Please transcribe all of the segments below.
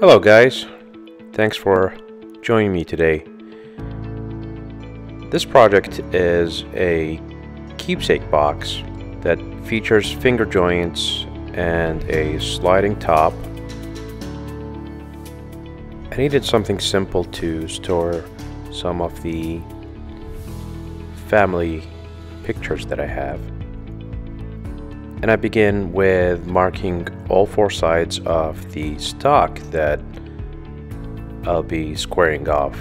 Hello guys, thanks for joining me today. This project is a keepsake box that features finger joints and a sliding top. I needed something simple to store some of the family pictures that I have. And I begin with marking all four sides of the stock that I'll be squaring off.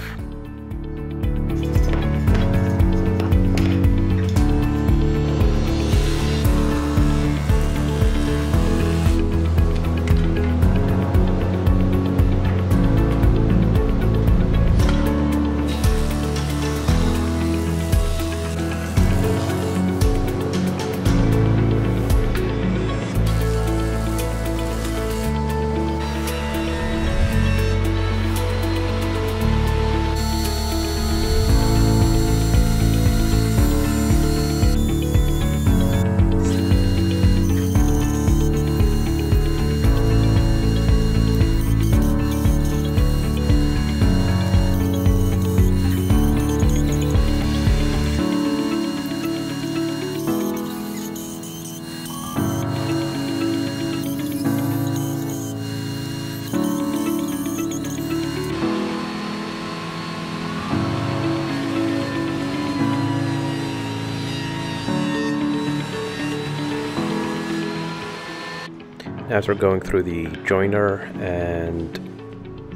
After going through the jointer and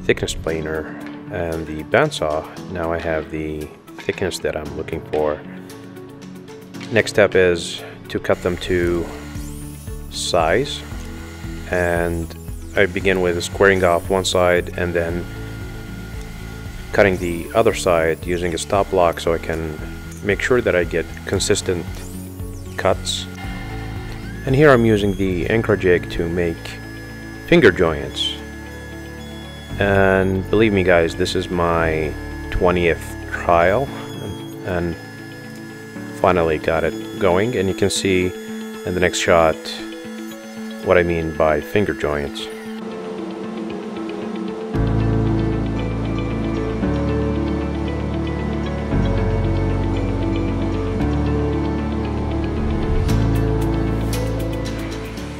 thickness planer and the bandsaw, now I have the thickness that I'm looking for. Next step is to cut them to size and I begin with squaring off one side and then cutting the other side using a stop block so I can make sure that I get consistent cuts and here I'm using the Incra jig to make finger joints. And believe me guys, this is my 20th trial and, finally got it going and you can see in the next shot what I mean by finger joints.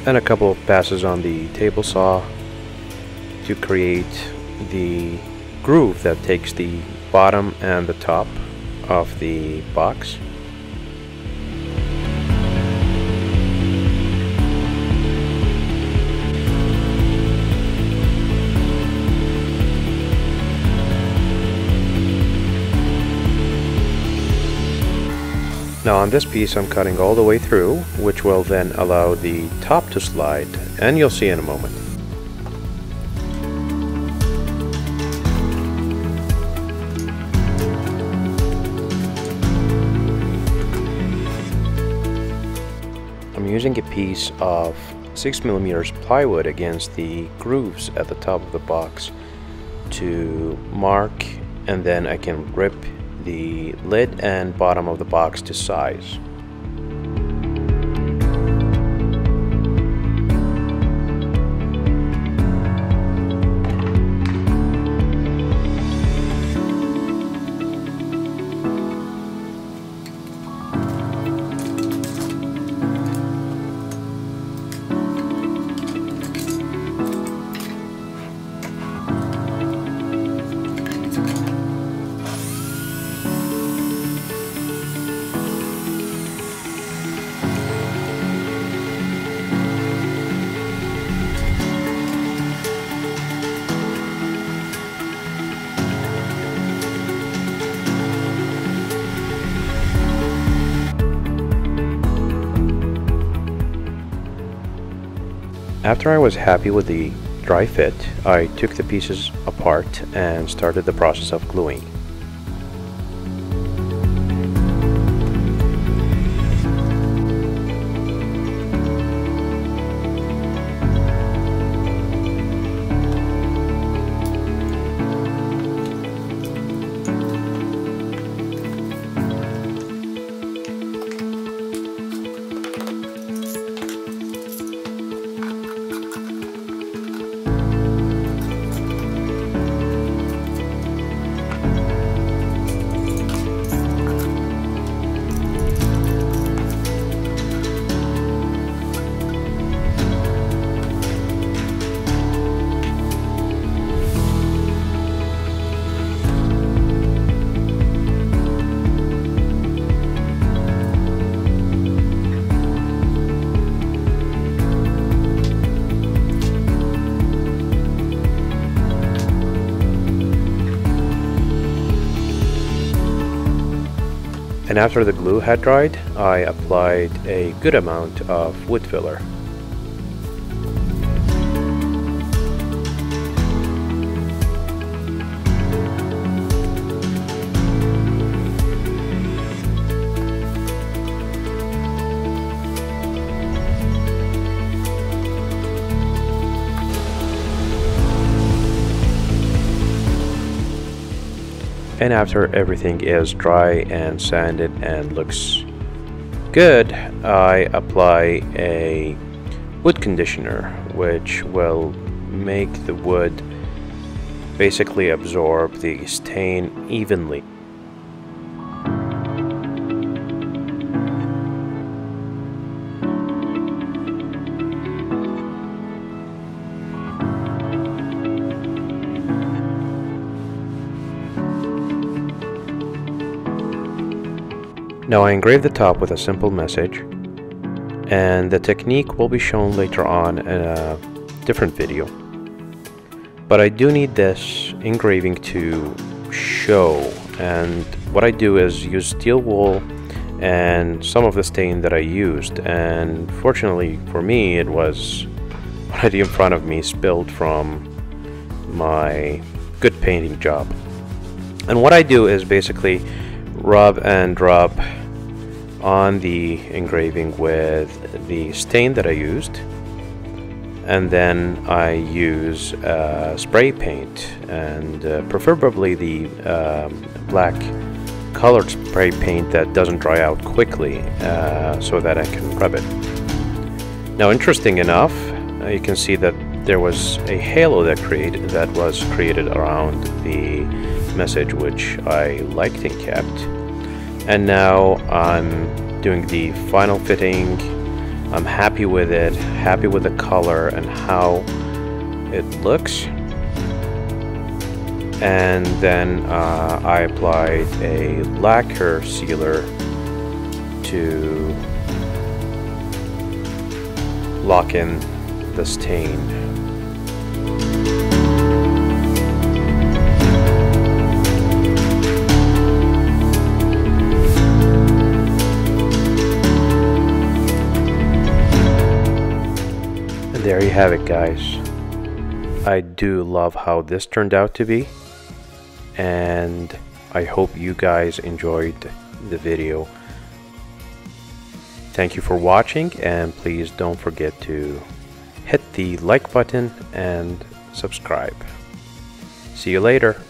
And a couple of passes on the table saw to create the groove that takes the bottom and the top of the box. Now on this piece I'm cutting all the way through, which will then allow the top to slide, and you'll see in a moment. I'm using a piece of 6mm plywood against the grooves at the top of the box to mark and then I can rip the lid and bottom of the box to size. After I was happy with the dry fit, I took the pieces apart and started the process of gluing. And after the glue had dried, I applied a good amount of wood filler. And after everything is dry and sanded and looks good I apply a wood conditioner which will make the wood basically absorb the stain evenly Now I engrave the top with a simple message and the technique will be shown later on in a different video. But I do need this engraving to show and what I do is use steel wool and some of the stain that I used and fortunately for me it was right in front of me spilled from my good painting job. And what I do is basically rub and drop on the engraving with the stain that I used and then I use uh, spray paint and uh, preferably the um, black colored spray paint that doesn't dry out quickly uh, so that I can rub it. Now interesting enough uh, you can see that there was a halo that created that was created around the message which I liked and kept and now I'm doing the final fitting. I'm happy with it happy with the color and how it looks. And then uh, I applied a lacquer sealer to lock in the stain have it guys. I do love how this turned out to be and I hope you guys enjoyed the video. Thank you for watching and please don't forget to hit the like button and subscribe. See you later.